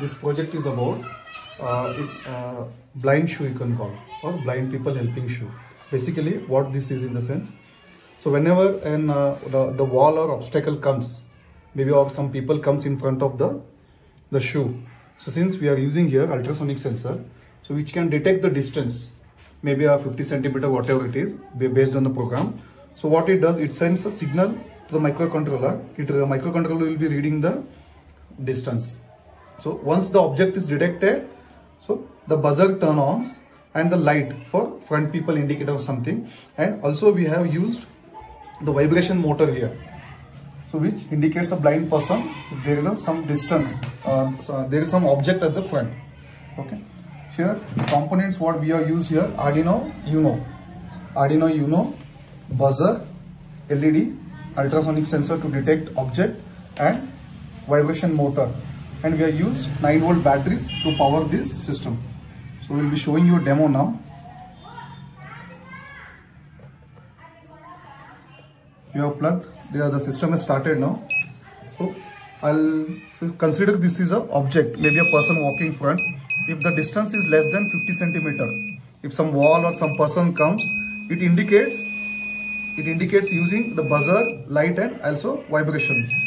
This project is about uh, it, uh, blind shoe you can call or blind people helping shoe. Basically what this is in the sense. So whenever an uh, the, the wall or obstacle comes, maybe or some people comes in front of the the shoe. So since we are using here ultrasonic sensor, so which can detect the distance, maybe a 50 centimeter whatever it is based on the program. So what it does, it sends a signal to the microcontroller. It the microcontroller will be reading the distance. So once the object is detected, so the buzzer turn on and the light for front people indicator or something. And also we have used the vibration motor here. So which indicates a blind person there is a, some distance, uh, so there is some object at the front. Okay. Here components what we are used here Arduino Uno, Arduino Uno, buzzer, LED, ultrasonic sensor to detect object and vibration motor and we are used 9 volt batteries to power this system. So we'll be showing you a demo now. You have plugged, the, the system has started now. So I'll consider this is a object, maybe a person walking front. If the distance is less than 50 centimeter, if some wall or some person comes, it indicates it indicates using the buzzer, light and also vibration.